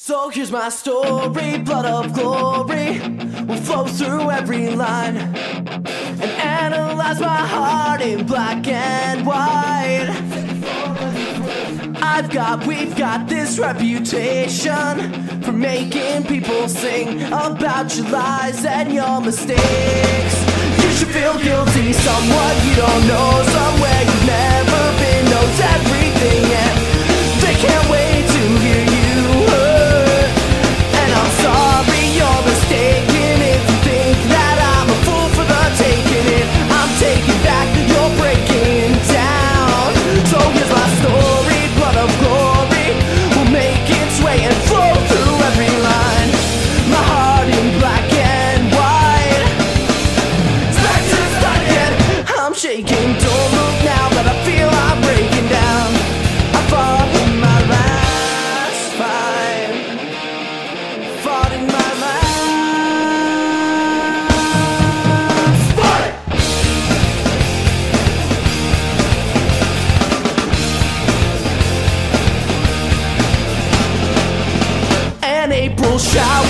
So here's my story, blood of glory will flow through every line and analyze my heart in black and white. I've got, we've got this reputation for making people sing about your lies and your mistakes. shower.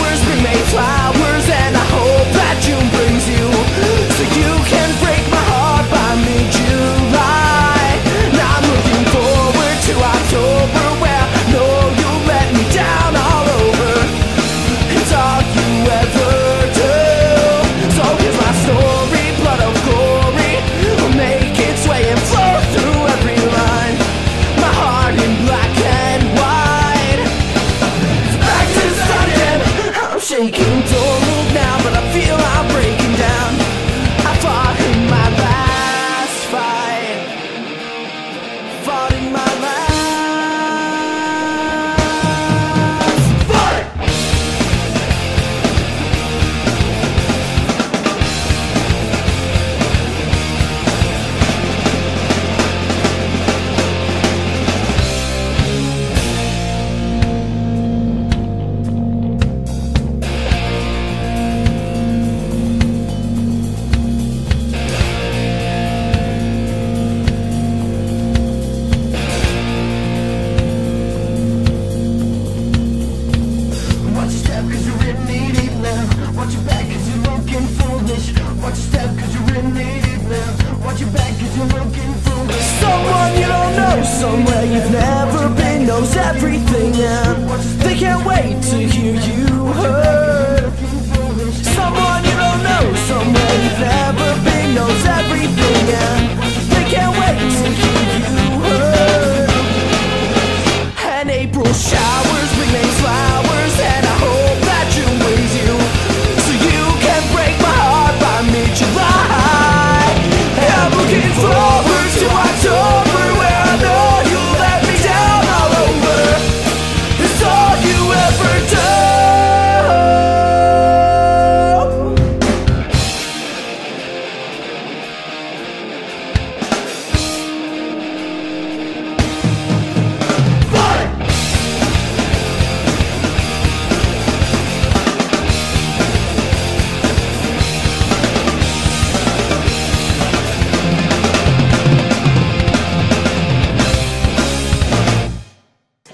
knows everything and they can't wait to hear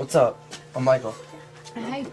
What's up? I'm Michael. Hi.